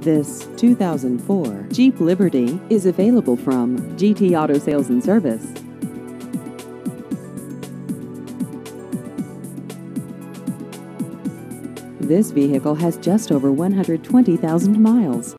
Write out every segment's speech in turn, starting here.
This 2004 Jeep Liberty is available from GT Auto Sales and Service. This vehicle has just over 120,000 miles.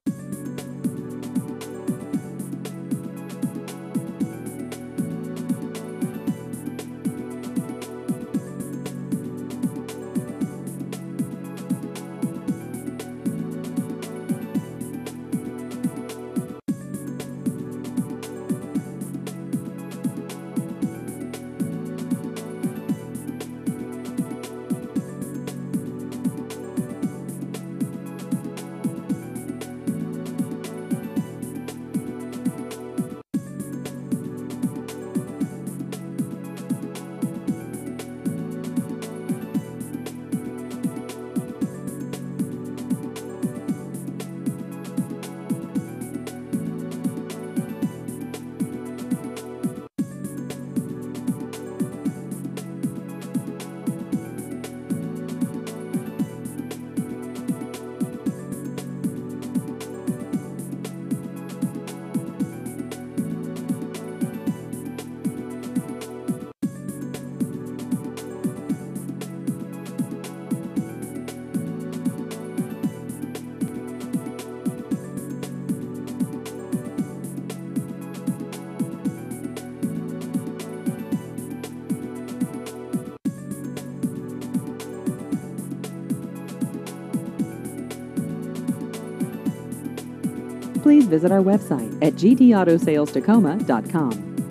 Please visit our website at gtautosalestacoma.com.